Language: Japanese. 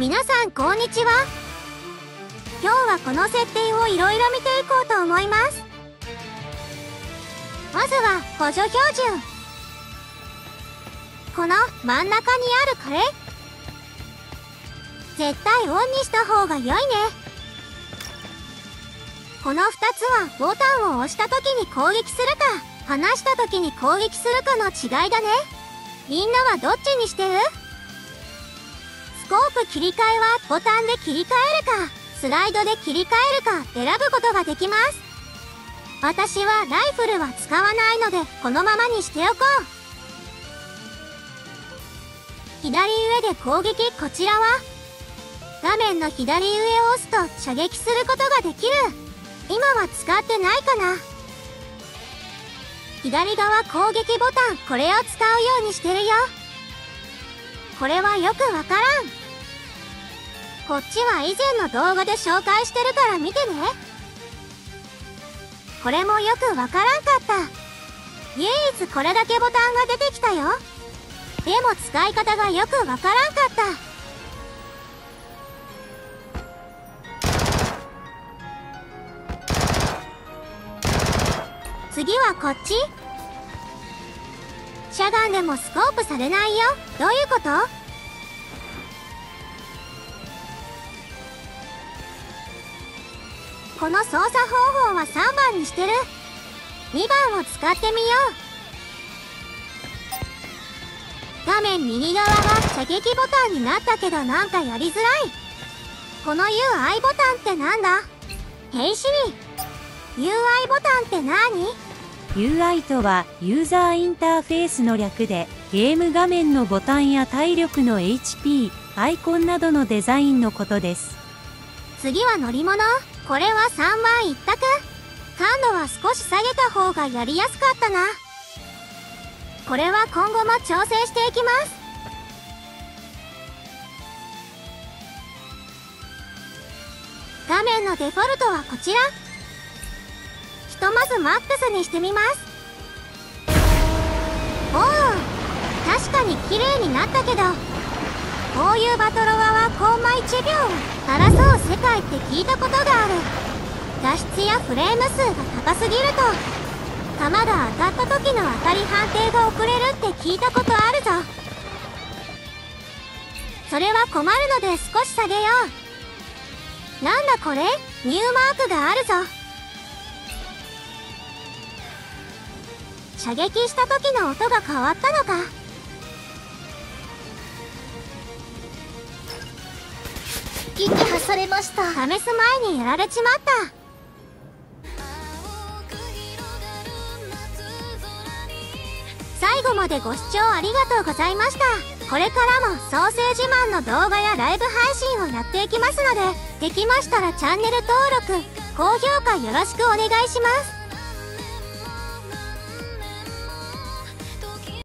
皆さんこんにちは。今日はこの設定をいろいろ見ていこうと思います。まずは補助標準。この真ん中にあるこれ。絶対オンにした方が良いね。この2つはボタンを押した時に攻撃するか離した時に攻撃するかの違いだね。みんなはどっちにしてる？スコープ切り替えはボタンで切り替えるかスライドで切り替えるか選ぶことができます。私はライフルは使わないのでこのままにしておこう。左上で攻撃こちらは？画面の左上を押すと射撃することができる。今は使ってないかな？左側攻撃ボタンこれを使うようにしてるよ。これはよくわからん。こっちは以前の動画で紹介してるから見てね。これもよくわからんかった。唯一これだけボタンが出てきたよ。でも使い方がよくわからんかった。次はこっち。しゃがんでもスコープされないよ。どういうこと？この操作方法は3番にしてる。2番を使ってみよう。画面右側が射撃ボタンになったけどなんかやりづらい。この UI ボタンってなんだ？ヘイシリ UI ボタンって何？UI とはユーザーインターフェースの略でゲーム画面のボタンや体力の HP アイコンなどのデザインのことです。次は乗り物これは3番一択。感度は少し下げた方がやりやすかったな。これは今後も調整していきます。画面のデフォルトはこちら。ひとまずマックスにしてみます。おお確かに綺麗になったけど。こういうバトロワはコンマ1秒争う世界って聞いたことがある。脱出やフレーム数が高すぎると弾が当たった時の当たり判定が遅れるって聞いたことあるぞ。それは困るので少し下げよう。なんだこれ？ニューマークがあるぞ。射撃した時の音が変わったのか？撃破されました。試す前にやられちまった。最後までご視聴ありがとうございました。これからもソーセージマンの動画やライブ配信をやっていきますのでできましたらチャンネル登録高評価よろしくお願いします。